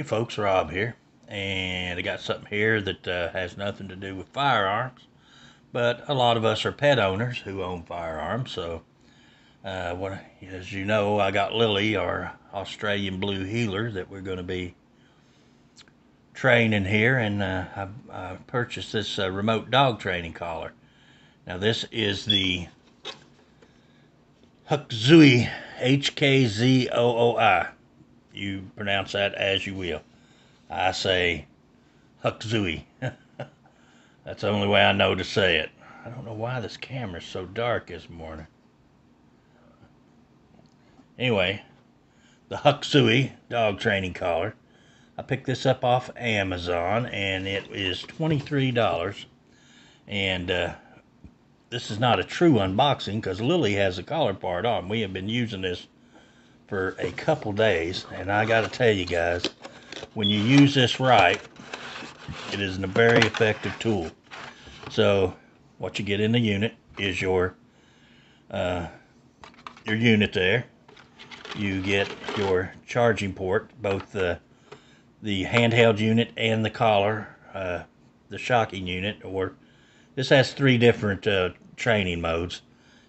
Hey folks, Rob here, and I got something here that uh, has nothing to do with firearms, but a lot of us are pet owners who own firearms. So, uh, what, as you know, I got Lily, our Australian Blue Heeler, that we're going to be training here, and uh, I, I, purchased this uh, remote dog training collar. Now, this is the Hukzooi, H K Z O O I you pronounce that as you will. I say Hukzooi. That's the only way I know to say it. I don't know why this camera's so dark this morning. Anyway, the Hukzooi dog training collar. I picked this up off Amazon and it is $23. And uh, this is not a true unboxing because Lily has the collar part on. We have been using this for a couple days and I got to tell you guys when you use this right it is a very effective tool. So what you get in the unit is your uh, your unit there. You get your charging port both the the handheld unit and the collar uh, the shocking unit or this has three different uh, training modes.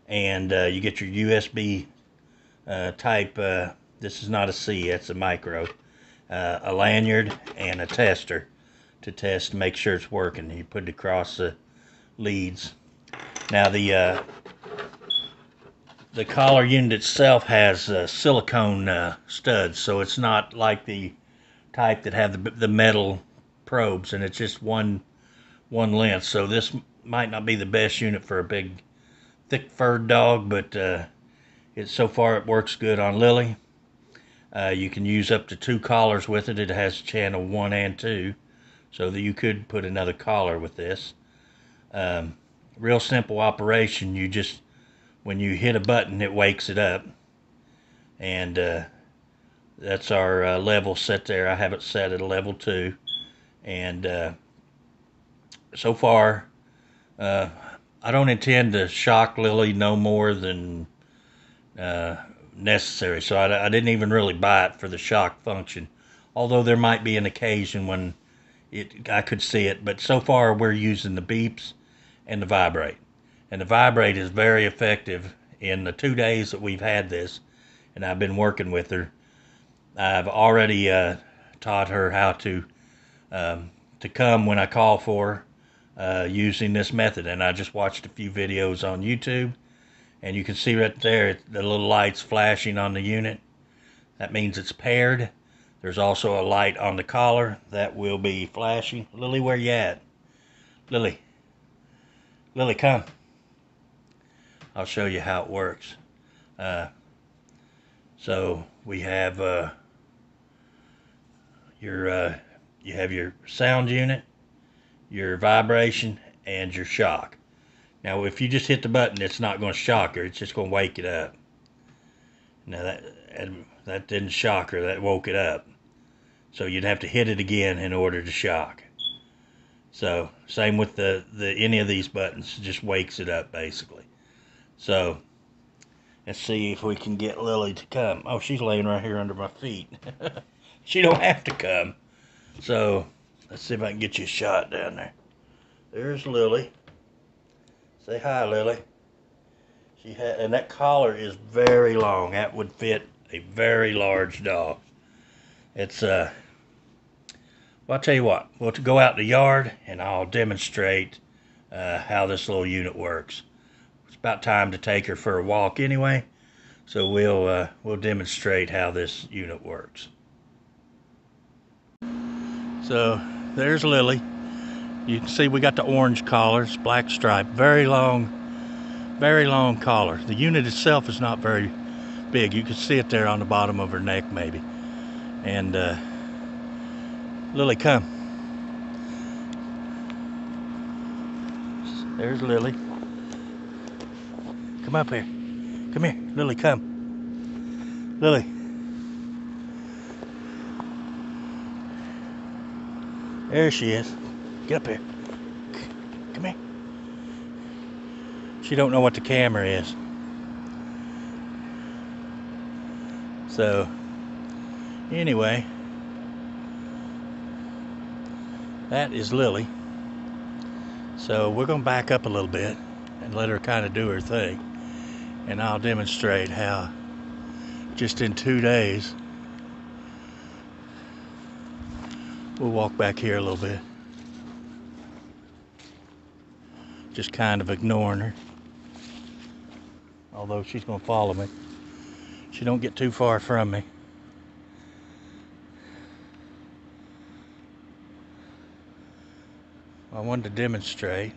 And uh, you get your USB uh, type, uh, this is not a C, it's a micro, uh, a lanyard and a tester to test, to make sure it's working. You put it across the leads. Now the uh, the collar unit itself has uh, silicone studs, so it's not like the type that have the, the metal probes, and it's just one one length. So this might not be the best unit for a big, thick furred dog, but uh, it, so far it works good on Lily. Uh, you can use up to two collars with it. It has channel one and two, so that you could put another collar with this. Um, real simple operation. You just, when you hit a button, it wakes it up. And uh, that's our uh, level set there. I have it set at a level two. And uh, so far, uh, I don't intend to shock Lily no more than uh, necessary. So I, I, didn't even really buy it for the shock function, although there might be an occasion when it I could see it. But so far we're using the beeps and the vibrate, and the vibrate is very effective. In the two days that we've had this, and I've been working with her, I've already uh, taught her how to um, to come when I call for her uh, using this method. And I just watched a few videos on YouTube and you can see right there the little lights flashing on the unit. That means it's paired. There's also a light on the collar that will be flashing. Lily where you at? Lily. Lily come. I'll show you how it works. Uh, so we have uh, your uh, you have your sound unit your vibration and your shock now, if you just hit the button, it's not going to shock her. It's just going to wake it up. Now, that, that didn't shock her. That woke it up. So you'd have to hit it again in order to shock. So, same with the, the any of these buttons. Just wakes it up, basically. So, let's see if we can get Lily to come. Oh, she's laying right here under my feet. she don't have to come. So, let's see if I can get you a shot down there. There's Lily. Say hi, Lily. She had, and that collar is very long. That would fit a very large dog. It's uh. Well, I'll tell you what. We'll go out in the yard and I'll demonstrate uh, how this little unit works. It's about time to take her for a walk anyway, so we'll uh, we'll demonstrate how this unit works. So there's Lily. You can see we got the orange collars, black stripe, very long, very long collar. The unit itself is not very big. You can see it there on the bottom of her neck maybe. And uh, Lily, come. There's Lily. Come up here. Come here. Lily, come. Lily. There she is. Get up here. Come here. She don't know what the camera is. So, anyway, That is Lily. So we're going to back up a little bit and let her kind of do her thing. And I'll demonstrate how just in two days we'll walk back here a little bit. Just kind of ignoring her. Although she's going to follow me. She don't get too far from me. I wanted to demonstrate.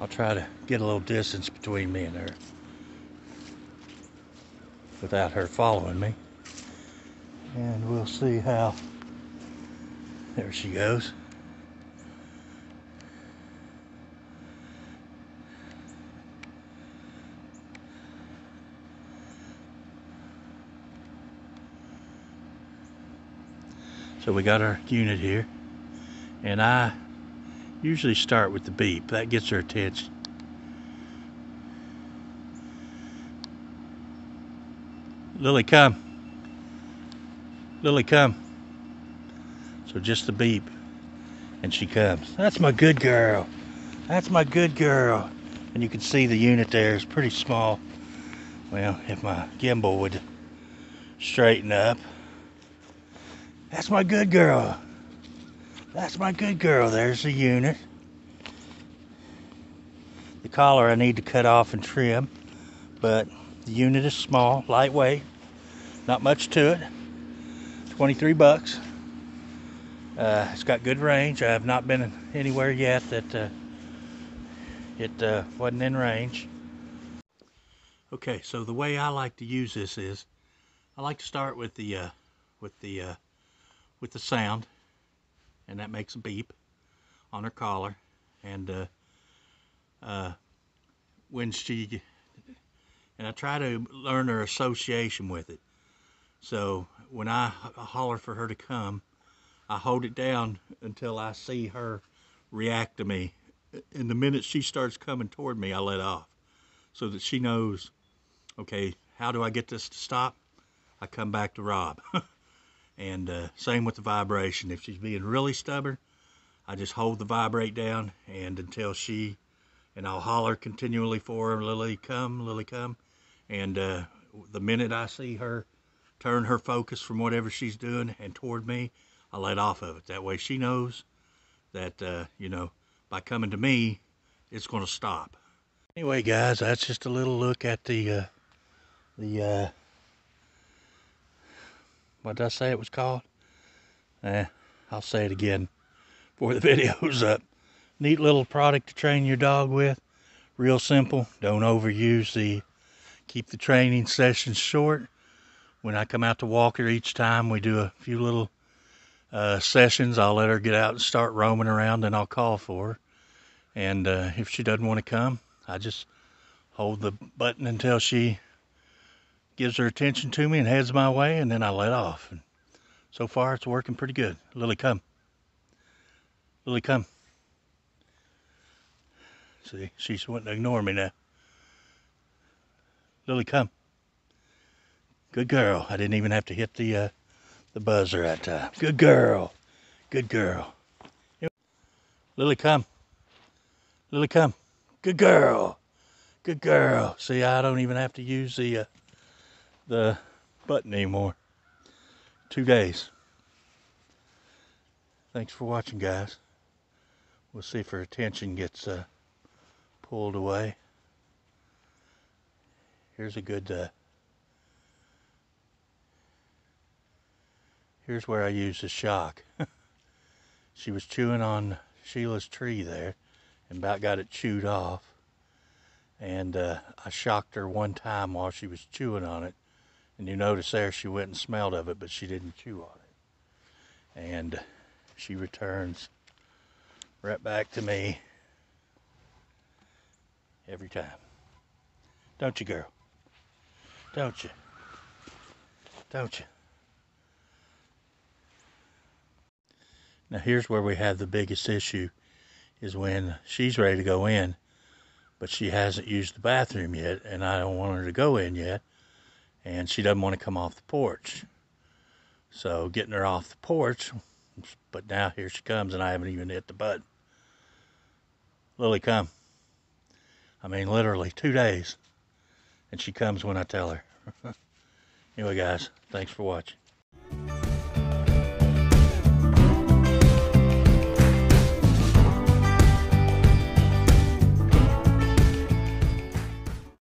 I'll try to get a little distance between me and her without her following me. And we'll see how, there she goes. So we got our unit here and I usually start with the beep. That gets her attention. Lily, come. Lily, come. So just the beep and she comes. That's my good girl. That's my good girl. And you can see the unit there is pretty small. Well, if my gimbal would straighten up, that's my good girl. That's my good girl. There's the unit. The collar I need to cut off and trim, but the unit is small, lightweight, not much to it. 23 bucks. Uh, it's got good range. I have not been anywhere yet that uh, it uh, wasn't in range. Okay, so the way I like to use this is, I like to start with the uh, with the uh, with the sound and that makes a beep on her collar and uh, when she and I try to learn her association with it so when I holler for her to come I hold it down until I see her react to me and the minute she starts coming toward me I let off so that she knows okay how do I get this to stop I come back to Rob And uh, same with the vibration. If she's being really stubborn, I just hold the vibrate down and until she, and I'll holler continually for her, Lily, come, Lily, come. And uh, the minute I see her turn her focus from whatever she's doing and toward me, I let off of it. That way she knows that, uh, you know, by coming to me, it's going to stop. Anyway, guys, that's just a little look at the, uh, the, uh, what did I say it was called? Eh, I'll say it again before the video's up. Neat little product to train your dog with. Real simple. Don't overuse the, keep the training sessions short. When I come out to walk her each time, we do a few little uh, sessions. I'll let her get out and start roaming around and I'll call for her. And uh, if she doesn't want to come, I just hold the button until she gives her attention to me and heads my way, and then I let off. And so far, it's working pretty good. Lily, come. Lily, come. See, she's wanting to ignore me now. Lily, come. Good girl. I didn't even have to hit the uh, the buzzer that time. Good girl. Good girl. Lily, come. Lily, come. Good girl. Good girl. See, I don't even have to use the uh, the button anymore. Two days. Thanks for watching, guys. We'll see if her attention gets uh, pulled away. Here's a good, uh, here's where I use the shock. she was chewing on Sheila's tree there and about got it chewed off. And uh, I shocked her one time while she was chewing on it and you notice there she went and smelled of it, but she didn't chew on it. And she returns right back to me every time. Don't you, girl? Don't you? Don't you? Now here's where we have the biggest issue is when she's ready to go in, but she hasn't used the bathroom yet, and I don't want her to go in yet and she doesn't want to come off the porch. So getting her off the porch, but now here she comes and I haven't even hit the button. Lily, come. I mean, literally two days. And she comes when I tell her. anyway, guys, thanks for watching.